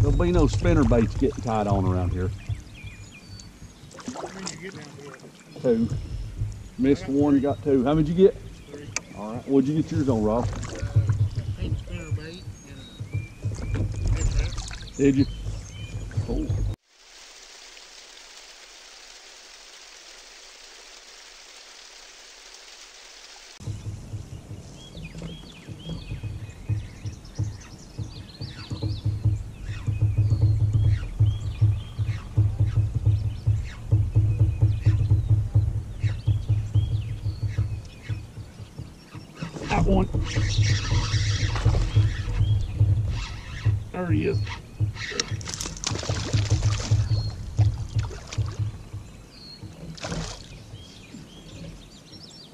There'll be no spinner baits getting tied on around here. How many you get down here? Two. Missed one, you got two. How many you get? Three. All right. What'd you get yours on, Rob? Eight spinner bait and a. Did you? Cool. There he is.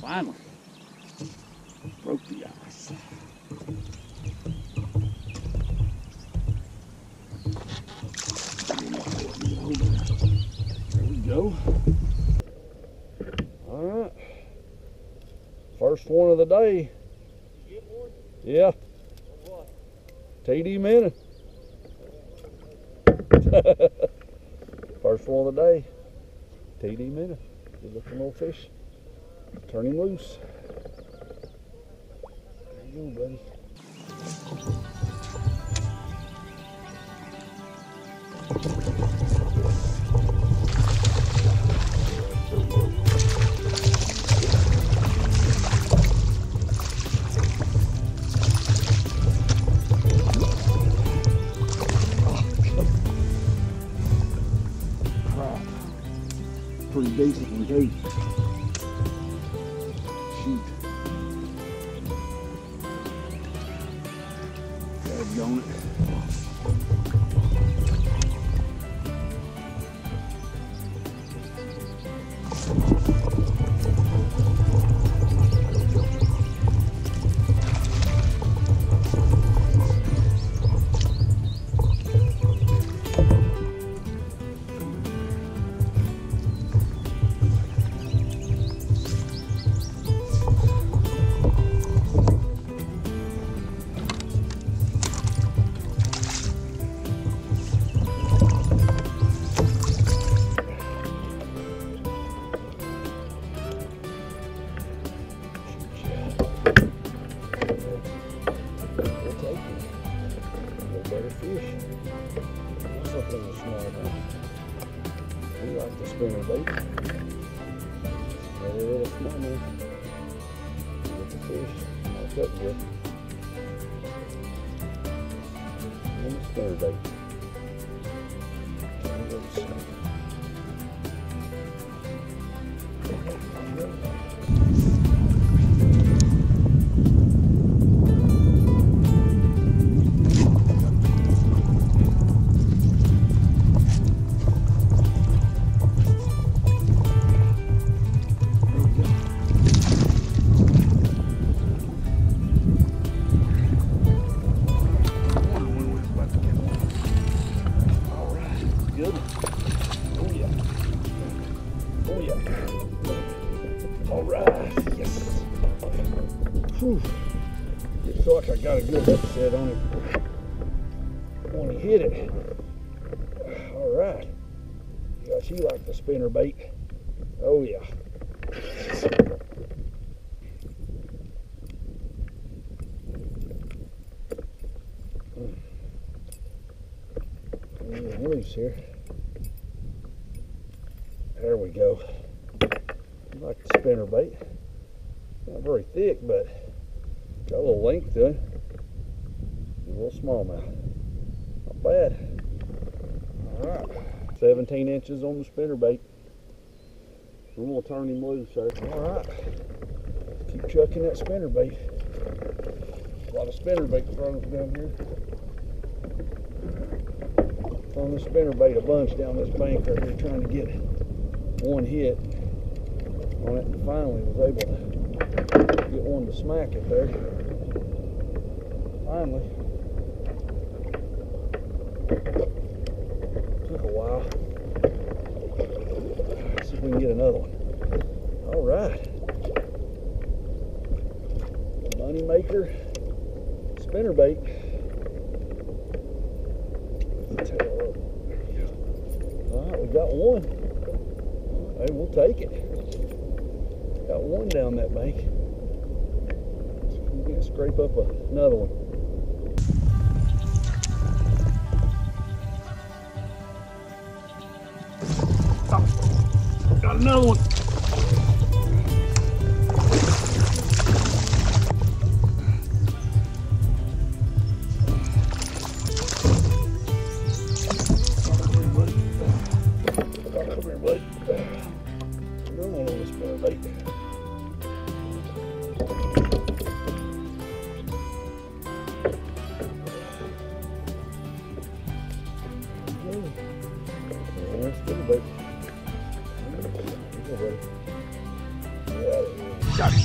Finally. Broke the ice. There we go. All right. First one of the day. Yeah. TD Minnow. First one of the day. TD Minnow. Good looking little fish. Turn him loose. There you go, buddy. Pretty decent one too. Shoot. Dadgone it. Up good. And the spinner bait. Turn Whew. Like I got a good upset on him when he hit it. All right. Yeah, she like the spinner bait. Oh yeah. Hmm. Getting loose here. There we go. I like the spinner bait. Not very thick, but got a little length to it. A little smallmouth. Not bad. Alright. 17 inches on the spinner bait. I'm gonna turn him loose, sir. Alright. Keep chucking that spinner bait. A lot of spinner bait throws down here on the spinner bait a bunch down this bank right here trying to get one hit on it and finally was able to get one to smack it there. Finally. Took a while. Let's see if we can get another one. All right. Money maker spinner bait. tail. All right, we got one. Hey, we'll take it. Got one down that bank. Can scrape up another one. Got another one. Yeah, got it.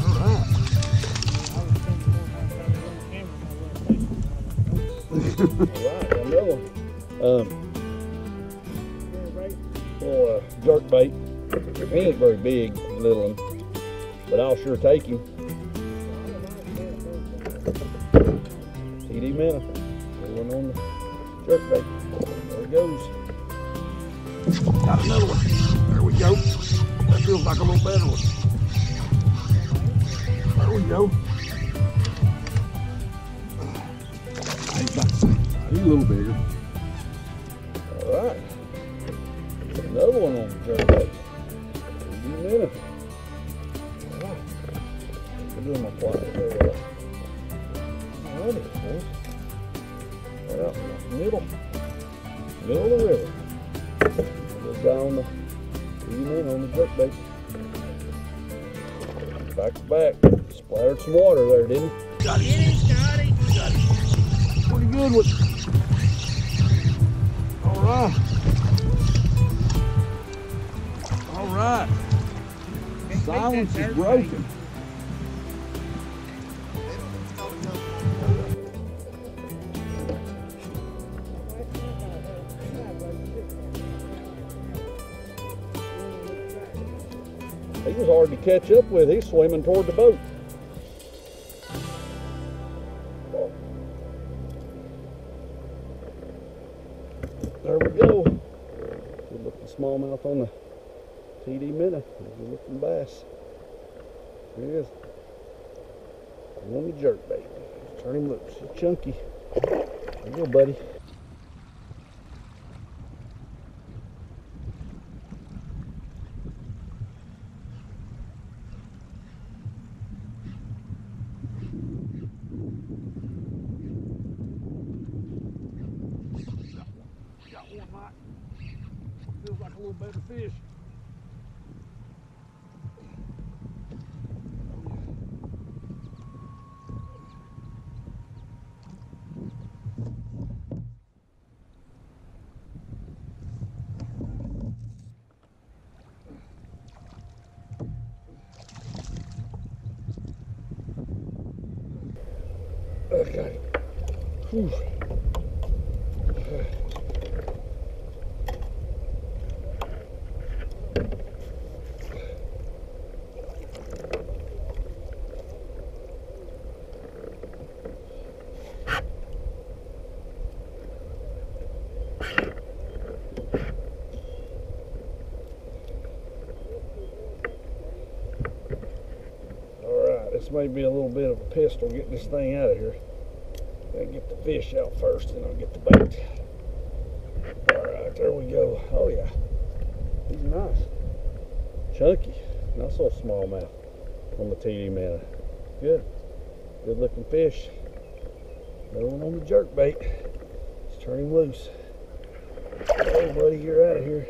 All right. Another one. Um, little uh, jerk bait. He ain't very big, little one, but I'll sure take him. TD minnow. Going on the jerk bait. There it goes. Got another one. There we go. That feels like a little better one. There we go. He's a little bigger. All right. Another one on the jerk bait. TD minnow. All right. I'm doing my pliers Splattered some water there, didn't he? Got Get him, Scotty. Pretty good one. All right. All right. Can't beat that Silence is jerk broken. He was hard to catch up with. He's swimming toward the boat. There we go. Good looking smallmouth on the TD minnow. Good looking bass. There he is. On the jerk bait. Turn him loose. He's chunky. There you go, buddy. Feels like a little better fish. Okay. Whew. Alright, this may be a little bit of a pistol getting this thing out of here. Gotta get the fish out first, then I'll get the bait. Alright, there we go. Oh yeah. He's nice. Chunky. Not so smallmouth on the TD man. Good. Good looking fish. Another one on the jerk bait. Let's turn him loose. Hey buddy, you're out of here.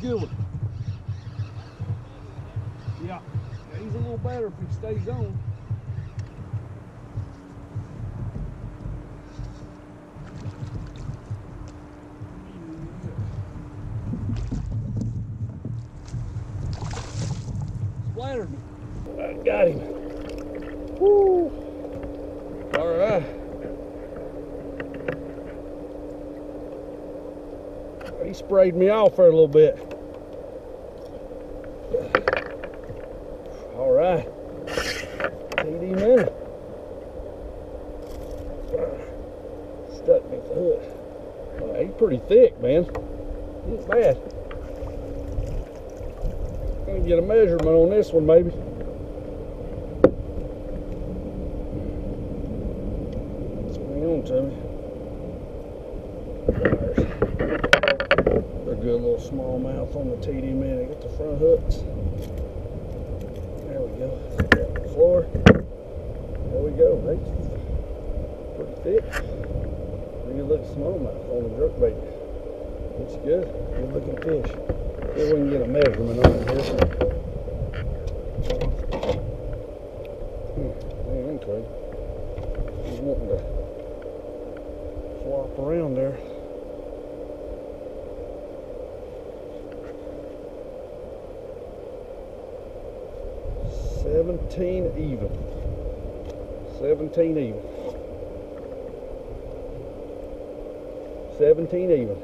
Good one. Yeah. yeah, he's a little better if he stays on. splattered me. I got him. Woo. All right. He sprayed me off for a little bit. All right. TD minnow. Stuck me the hook. Well, he's pretty thick, man. He's bad. Gonna get a measurement on this one, maybe. Swing on to me. There's a good little smallmouth on the TD minnow. Get the front hooks. There we go. Got floor. There we go. That's pretty thick. Pretty good looking smallmouth on the jerkbait. Looks good. Good looking fish. See if we can get a measurement on it here. Hmm, okay. He's wanting to flop around there. Seventeen even. Seventeen even. Seventeen even.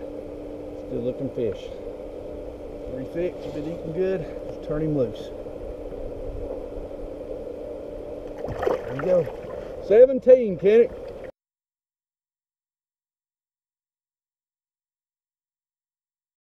Still looking fish. Pretty thick, he's been eating good. Let's turn him loose. There you go. 17, Kenneth.